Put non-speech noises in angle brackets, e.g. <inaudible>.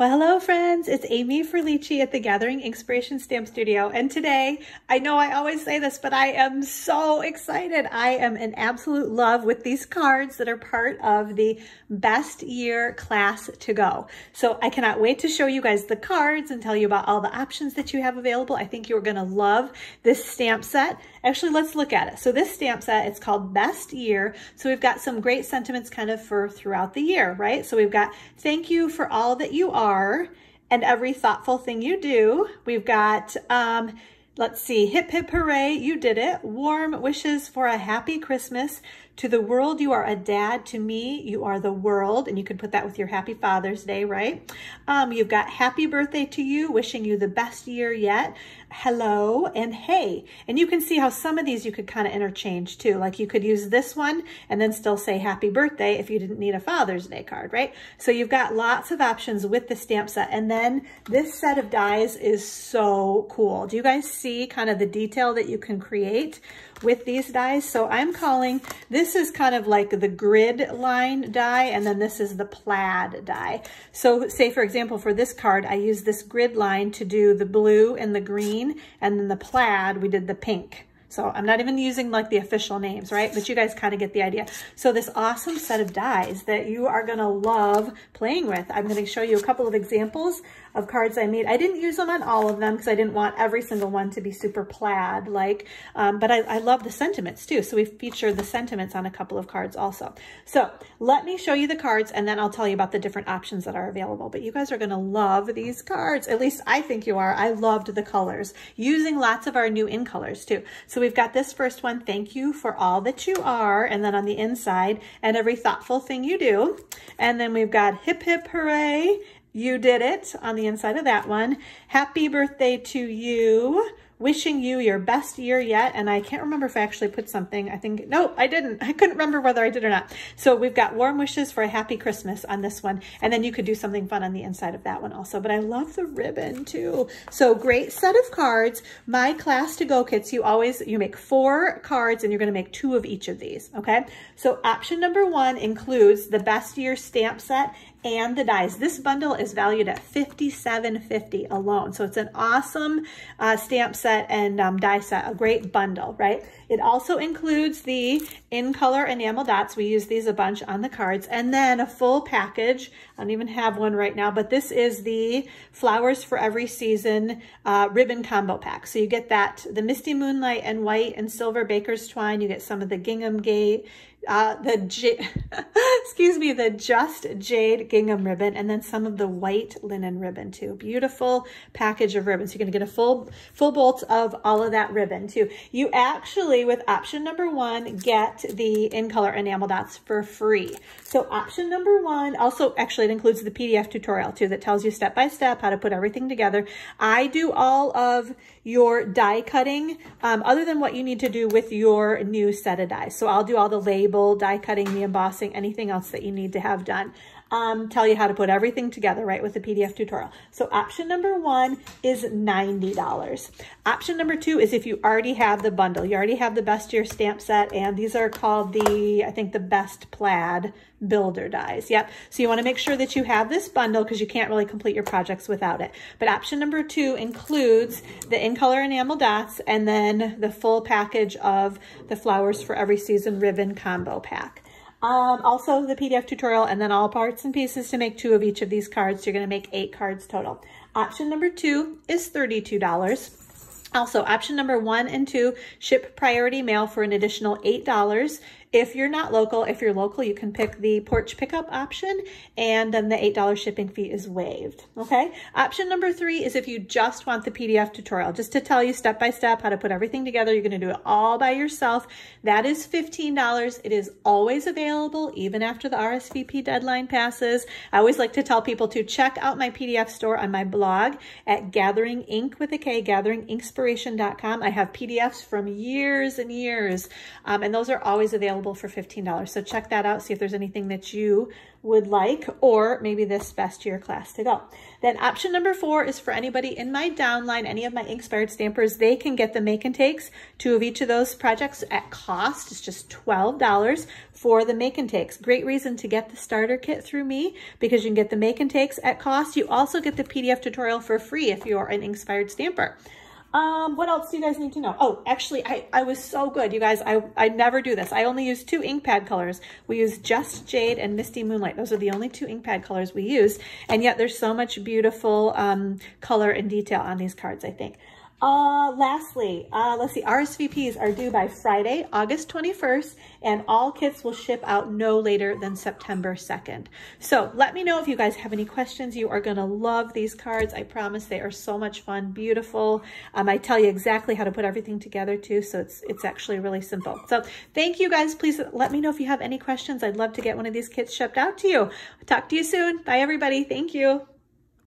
Well, hello friends, it's Amy Frillici at the Gathering Inkspiration Stamp Studio. And today, I know I always say this, but I am so excited. I am in absolute love with these cards that are part of the best year class to go. So I cannot wait to show you guys the cards and tell you about all the options that you have available. I think you're gonna love this stamp set. Actually, let's look at it. So this stamp set, it's called Best Year. So we've got some great sentiments kind of for throughout the year, right? So we've got thank you for all that you are and every thoughtful thing you do. We've got, um, let's see, hip hip hooray, you did it. Warm wishes for a happy Christmas. To the world, you are a dad. To me, you are the world. And you can put that with your happy Father's Day, right? Um, you've got happy birthday to you, wishing you the best year yet. Hello and hey. And you can see how some of these you could kind of interchange too. Like you could use this one and then still say happy birthday if you didn't need a Father's Day card, right? So you've got lots of options with the stamp set. And then this set of dies is so cool. Do you guys see kind of the detail that you can create with these dies? So I'm calling this is kind of like the grid line die, and then this is the plaid die. So say, for example, for this card, I use this grid line to do the blue and the green, and then the plaid, we did the pink. So I'm not even using like the official names, right? But you guys kind of get the idea. So this awesome set of dies that you are to love playing with. I'm going to show you a couple of examples of cards I made. I didn't use them on all of them because I didn't want every single one to be super plaid like, um, but I, I love the sentiments too. So we feature the sentiments on a couple of cards also. So let me show you the cards and then I'll tell you about the different options that are available. But you guys are going to love these cards. At least I think you are. I loved the colors using lots of our new in colors too. So we've got this first one. Thank you for all that you are. And then on the inside and every thoughtful thing you do. And then we've got hip hip hooray you did it on the inside of that one. Happy birthday to you wishing you your best year yet. And I can't remember if I actually put something. I think, no, I didn't. <laughs> I couldn't remember whether I did or not. So we've got warm wishes for a happy Christmas on this one. And then you could do something fun on the inside of that one also. But I love the ribbon too. So great set of cards. My class to go kits, you always, you make four cards and you're going to make two of each of these. Okay. So option number one includes the best year stamp set and the dies. This bundle is valued at $57.50 alone. So it's an awesome uh, stamp set and um, die set, a great bundle, right? It also includes the in color enamel dots. We use these a bunch on the cards. And then a full package. I don't even have one right now, but this is the Flowers for Every Season uh, ribbon combo pack. So you get that, the Misty Moonlight and white and silver baker's twine. You get some of the gingham gate uh, the J <laughs> excuse me, the Just Jade gingham ribbon, and then some of the white linen ribbon too. Beautiful package of ribbons. You're to get a full full bolt of all of that ribbon too. You actually, with option number one, get the in color enamel dots for free. So option number one, also actually it includes the PDF tutorial too that tells you step by step how to put everything together. I do all of your die cutting um, other than what you need to do with your new set of dies. So I'll do all the die cutting, the embossing, anything else that you need to have done. Um, tell you how to put everything together, right, with the PDF tutorial. So option number one is $90. Option number two is if you already have the bundle. You already have the Best Year stamp set, and these are called the, I think, the Best Plaid builder dies. Yep. So you want to make sure that you have this bundle because you can't really complete your projects without it. But option number two includes the in color enamel dots and then the full package of the flowers for every season ribbon combo pack. Um, also the PDF tutorial and then all parts and pieces to make two of each of these cards. You're going to make eight cards total. Option number two is $32. Also, option number one and two, ship priority mail for an additional $8. If you're not local, if you're local, you can pick the porch pickup option and then the $8 shipping fee is waived, okay? Option number three is if you just want the PDF tutorial, just to tell you step by step how to put everything together. You're gonna do it all by yourself. That is $15. It is always available, even after the RSVP deadline passes. I always like to tell people to check out my PDF store on my blog at Gathering Ink with a K, gatheringinkspiration.com. I have PDFs from years and years, um, and those are always available for $15. So check that out, see if there's anything that you would like, or maybe this best year class to go. Then option number four is for anybody in my downline, any of my Inkspired stampers, they can get the make and takes, two of each of those projects at cost. It's just $12 for the make and takes. Great reason to get the starter kit through me because you can get the make and takes at cost. You also get the PDF tutorial for free if you're an Inkspired stamper. Um, what else do you guys need to know? Oh, actually, I, I was so good, you guys. I, I never do this. I only use two ink pad colors. We use Just Jade and Misty Moonlight. Those are the only two ink pad colors we use. And yet there's so much beautiful um, color and detail on these cards, I think. Uh, lastly, uh, let's see, RSVPs are due by Friday, August 21st, and all kits will ship out no later than September 2nd. So let me know if you guys have any questions. You are going to love these cards. I promise they are so much fun, beautiful. Um, I tell you exactly how to put everything together too, so it's, it's actually really simple. So thank you guys. Please let me know if you have any questions. I'd love to get one of these kits shipped out to you. talk to you soon. Bye everybody. Thank you.